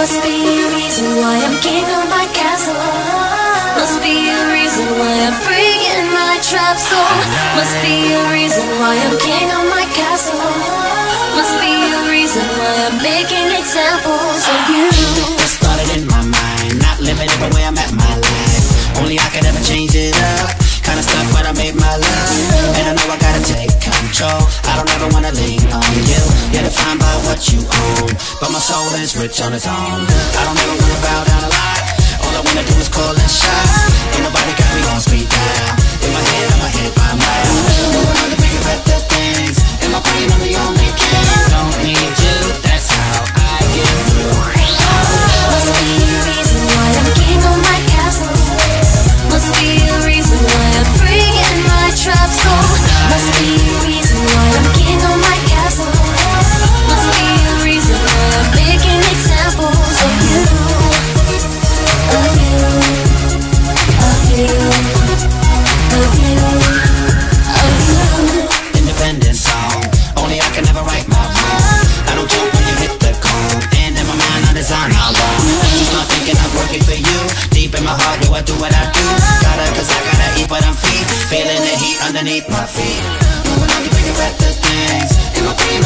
Must be a reason why I'm king of my castle. Must be a reason why I'm free in my trap soul. Must be a reason why I'm king of my castle. Must be a reason why I'm making examples of you. Started in my mind, not living every way I'm at my life. Only I could ever change it up. Kinda stuck, but I made my love. And I know I gotta take control. I don't ever wanna lean on you. You're defined by what you own. But my soul is rich on its own. I don't ever how do I do what I do? Gotta, cause I gotta eat what I'm feed. Feeling the heat underneath my feet. Moving on, you thinking about the things. In my pain,